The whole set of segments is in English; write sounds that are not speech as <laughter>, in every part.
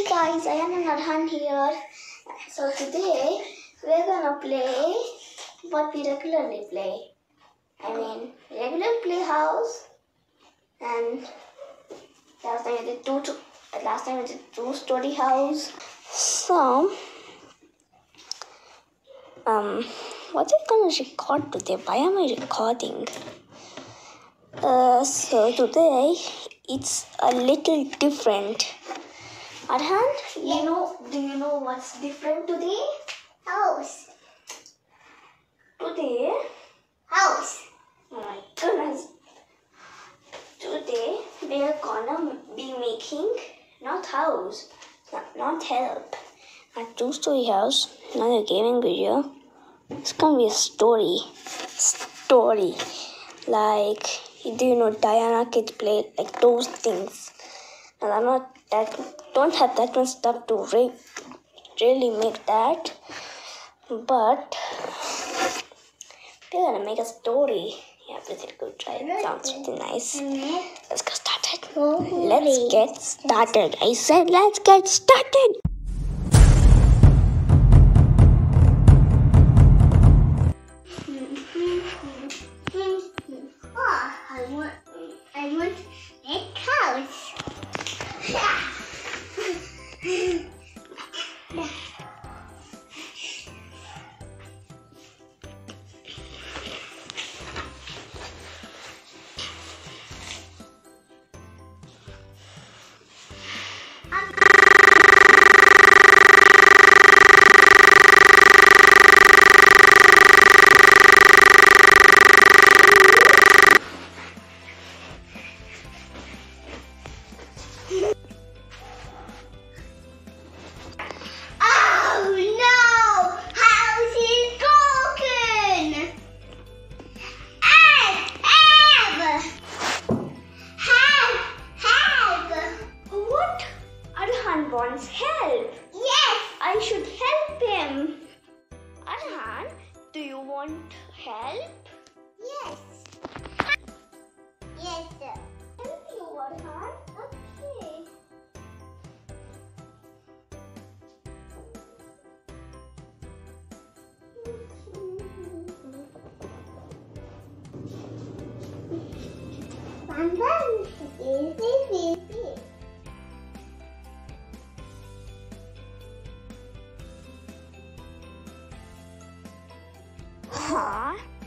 Hey guys, I am Nadhan here. So today we're gonna play what we regularly play. I mean, regular playhouse. And last time we did two, two last time we did two story house. So, um, what are gonna record today? Why am I recording? Uh, so today it's a little different. Arhan, you know, do you know what's different today? House. Today? House. Oh my goodness. Today we are gonna be making not house, not, not help, a two story house, not a gaming video. It's gonna be a story. Story. Like, do you know Diana Kids Play? Like those things. And I'm not that, don't have that much stuff to re- really make that. But, we're gonna make a story. Yeah, pretty good, right? Sounds pretty nice. Mm-hmm. Let's get started. Let's get started. I said, let's get started. Arhan wants help. Yes! I should help him. Arhan, do you want help? Yes. Yes, sir. Help you, Arhan. Okay. Bambam, easy, easy. Huh?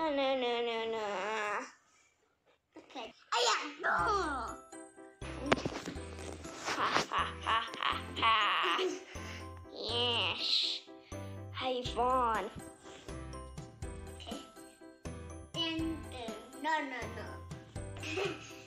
No, no, no, no, no. Okay. Ayah, no. Ha, ha, ha, ha, ha. Yes. I won. Okay. And, uh, no, no, no. <laughs>